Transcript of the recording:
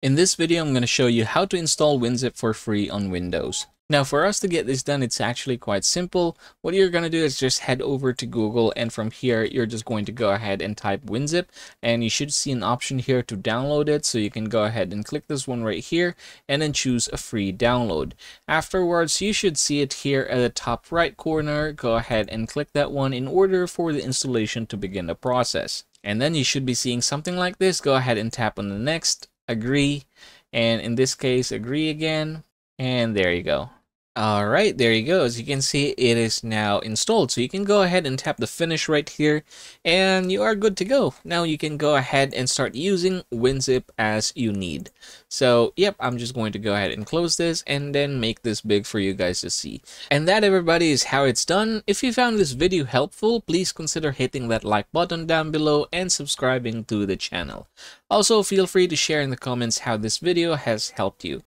In this video, I'm going to show you how to install WinZip for free on Windows. Now, for us to get this done, it's actually quite simple. What you're going to do is just head over to Google, and from here, you're just going to go ahead and type WinZip, and you should see an option here to download it. So you can go ahead and click this one right here, and then choose a free download. Afterwards, you should see it here at the top right corner. Go ahead and click that one in order for the installation to begin the process. And then you should be seeing something like this. Go ahead and tap on the next agree, and in this case, agree again, and there you go. All right, there you go. As you can see, it is now installed. So you can go ahead and tap the finish right here and you are good to go. Now you can go ahead and start using WinZip as you need. So yep, I'm just going to go ahead and close this and then make this big for you guys to see. And that everybody is how it's done. If you found this video helpful, please consider hitting that like button down below and subscribing to the channel. Also, feel free to share in the comments how this video has helped you.